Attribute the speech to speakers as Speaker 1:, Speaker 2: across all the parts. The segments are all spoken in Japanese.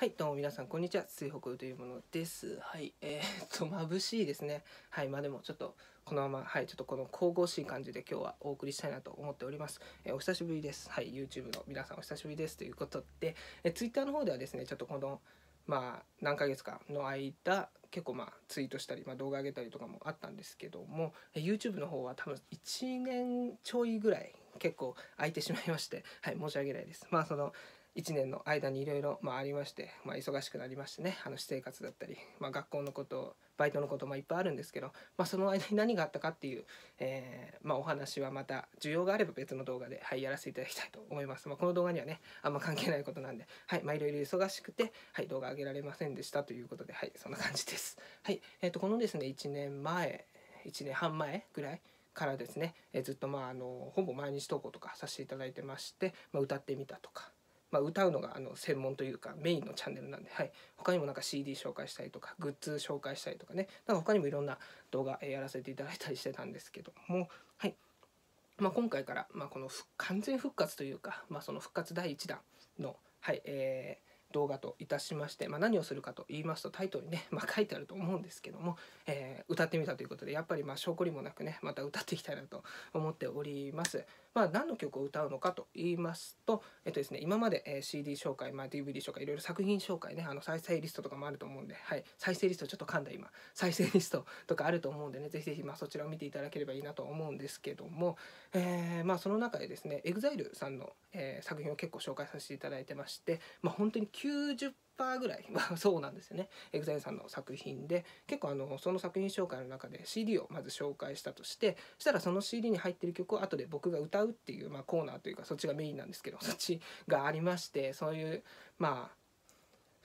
Speaker 1: はい、どうも皆さん、こんにちは。水北というものです。はい、えー、っ と、眩しいですね。はい、まあでもちょっと、このまま、はい、ちょっとこの神々しい感じで今日はお送りしたいなと思っております。えーお久しぶりです。はい、YouTube の皆さんお久しぶりです。ということで、えー、Twitter の方ではですね、ちょっとこの、まあ、何ヶ月かの間、結構まあ、ツイートしたり、まあ、動画上げたりとかもあったんですけども、えー YouTube の方は多分1年ちょいぐらい、結構空いてしまいまして、はい、申し訳ないです。まあ、その、1年の間にいろいろありまして、まあ、忙しくなりましてねあの私生活だったり、まあ、学校のことバイトのこともいっぱいあるんですけど、まあ、その間に何があったかっていう、えーまあ、お話はまた需要があれば別の動画で、はい、やらせていただきたいと思います、まあ、この動画にはねあんま関係ないことなんで、はいまあ、いろいろ忙しくて、はい、動画上げられませんでしたということで、はい、そんな感じです、はいえー、とこのですね1年前1年半前ぐらいからですね、えーずっとまああのほぼ毎日投稿とかさせていただいてまして、まあ、歌ってみたとかまあ、歌うのがあの専門というかメインのチャンネルなんで、はい、他にもなんか CD 紹介したりとかグッズ紹介したりとかね。なんか他にもいろんな動画やらせていただいたりしてたんですけども、はい。まあ、今回から、まあ、この完全復活というか、まあ、その復活第1弾の、はいえー動画といたしまして、まあ、何をするかと言いますとタイトルにね、まあ、書いてあると思うんですけども、えー歌ってみたということでやっぱりまあ証拠りもなくねまた歌っていきたいなと思っております。まあ、何の曲を歌うのかと言いますと、えっとですね、今まで、え CD 紹介、まあ、DVD 紹介いろいろ作品紹介ねあの再生リストとかもあると思うんで、はい、再生リストちょっと噛んだ今再生リストとかあると思うんでねぜひぜひまあそちらを見ていただければいいなと思うんですけども、えーまあ、その中でですね EXILE さんの、えー作品を結構紹介させていただいてまして、まあ、本当に90%ぐらいはそうなんですよね EXILE さんの作品で結構あのその作品紹介の中で CD をまず紹介したとしてそしたらその CD に入ってる曲を後で僕が歌うっていう、まあ、コーナーというかそっちがメインなんですけどそっちがありましてそういうまあ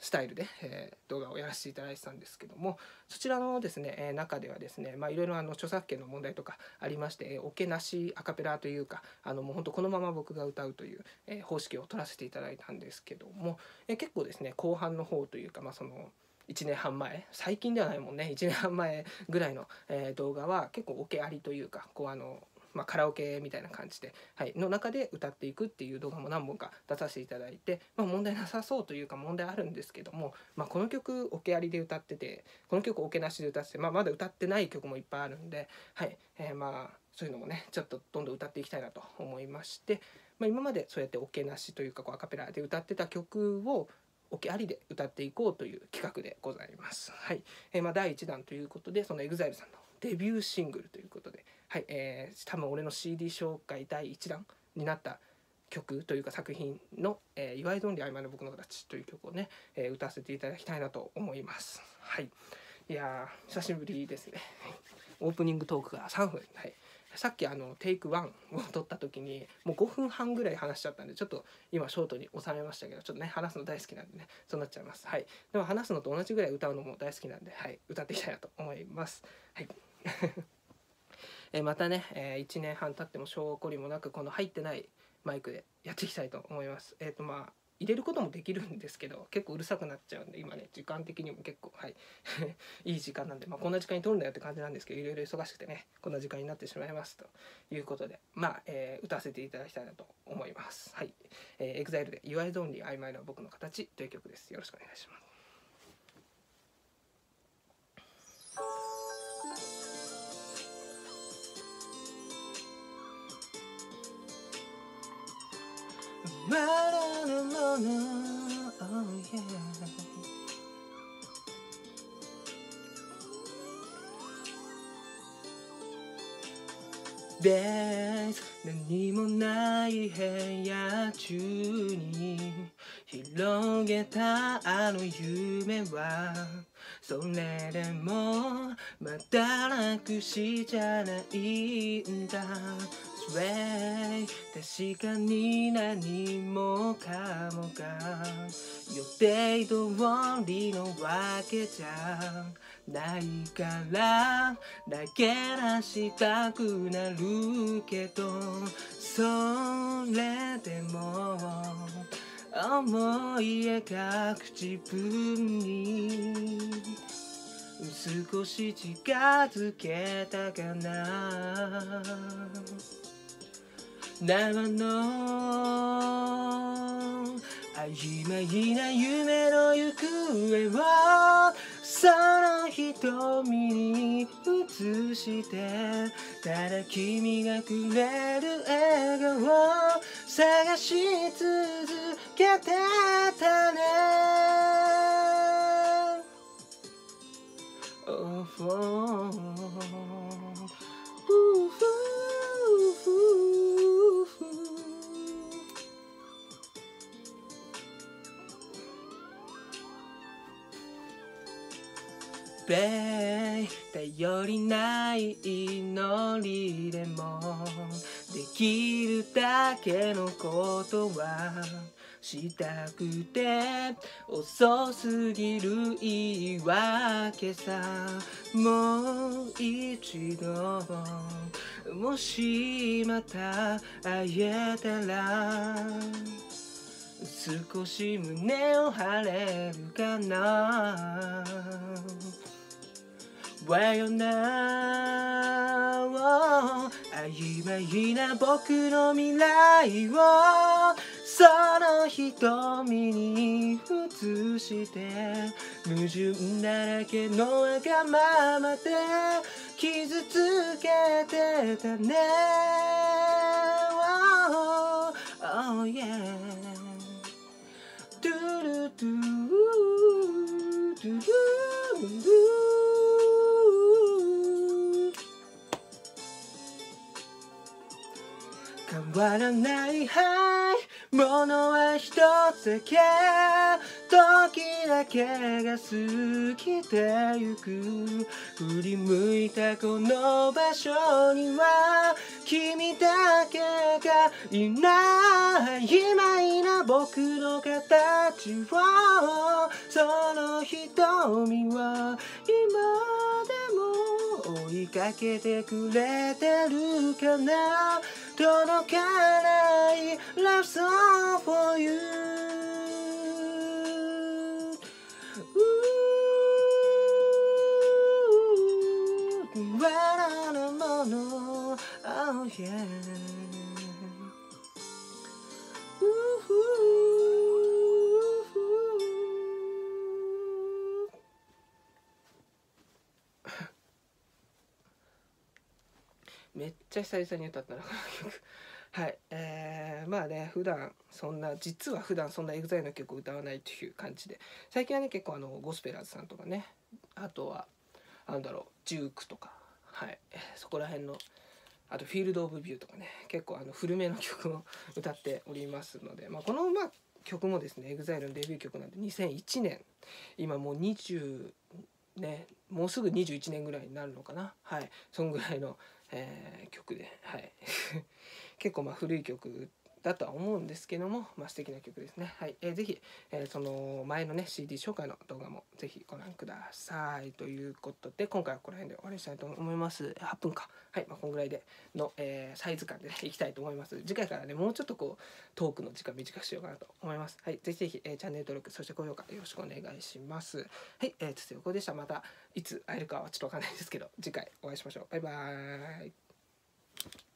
Speaker 1: スタイルで、え動画をやらせていただいてたんですけどもそちらのですね、え中ではですねいろいろ著作権の問題とかありまして、えーオケなしアカペラというかあのもう本当このまま僕が歌うという、え方式を取らせていただいたんですけども、え結構ですね後半の方というかまあその1年半前最近ではないもんね1年半前ぐらいの、え動画は結構オケありというかこうあのまあ、カラオケみたいな感じで、はい、の中で歌っていくっていう動画も何本か出させていただいて、まあ、問題なさそうというか問題あるんですけども、まあ、この曲オケありで歌っててこの曲オケなしで歌ってて、まあ、まだ歌ってない曲もいっぱいあるんで、はいえーまあそういうのもねちょっとどんどん歌っていきたいなと思いまして、まあ、今までそうやってオケなしというかこうアカペラで歌ってた曲をオケありで歌っていこうという企画でございます。はいえーまあ、第1弾ということでその EXILE さんのデビューシングルということで、はいえー多分俺の CD 紹介第1弾になった曲というか作品の「えー、岩井どんり曖昧な僕の形」という曲をね、えー歌わせていただきたいなと思います。はい、いやー久しぶりですね。オープニングトークが3分、はい、さっきあのテイク1を撮った時にもう5分半ぐらい話しちゃったんでちょっと今ショートに収めましたけどちょっとね話すの大好きなんでねそうなっちゃいます。はい。でも話すのと同じぐらい歌うのも大好きなんではい。歌っていきたいなと思います。はい。えまたね、え1年半経っても証拠りもなくこの入ってないマイクでやっていきたいと思います。えっ、とまあ入れることもできるんですけど結構うるさくなっちゃうんで今ね時間的にも結構はい。いい時間なんで、まあ、こんな時間に撮るんだよって感じなんですけどいろいろ忙しくてねこんな時間になってしまいますということでまあ、えー歌わせていただきたいなと思います。はい、えー、EXILE で「You Are the Only 曖昧な僕の形」という曲です。よろしくお願いします。まだのもの Oh yeah. 別何もない部屋中に広げたあの夢はそれでもまだ楽しじゃないんだ way 確かに何もかもが予定通りのわけじゃないからだけ出したくなるけどそれでも思い描く自分に少し近づけたかな。生の曖昧な夢の行方をその瞳に映してただ君がくれる笑顔を探し続けてたね。Oh, oh, べ頼りない祈りでもできるだけのことはしたくて遅すぎる言い訳さ。もう一度もしまた会えたら少し胸を張れるかな。わよな。曖昧な僕の未来を。その瞳に映して。矛盾だらけのわがままで。傷つけてたね。Oh, oh yeah ドゥル変わらないはいものは一つだけ時だけが過ぎてゆく振り向いたこの場所には君だけがいない曖昧な僕の形をその瞳は今でも追いかけてくれてるかな？届かな？い Love song for you. わらなもの Oh yeah. めっちゃ久々に歌ったなこの曲。はい。えー、まあね普段そんな実は普段そんな EXILE の曲を歌わないという感じで。最近はね結構あのゴスペラーズさんとかね。あとはなんだろうジュークとか。はい。そこら辺のあと「フィールド・オブ・ビュー」とかね。結構あの古めの曲を歌っておりますので、まあ、このまあ曲もですね EXILE のデビュー曲なんで2001年今もう20ねもうすぐ21年ぐらいになるのかな。はい。そんぐらいのえー、曲で、はい、結構まあ古い曲だとは思うんですけども、まあ、素敵な曲ですね。はい、えー、ぜひ、えー、その前のね CD 紹介の動画もぜひご覧ください。ということで今回はこの辺で終わりにしたいと思います。8分か。はい、まあ、こんぐらいでの、えー、サイズ感でね いきたいと思います。次回からねもうちょっとこうトークの時間短くしようかなと思います。はい。ぜひぜひ、えー、チャンネル登録そして高評価よろしくお願いします。はい。えー、つつよこでした。またいつ会えるかはちょっとわかんないですけど次回お会いしましょう。バイバーイ。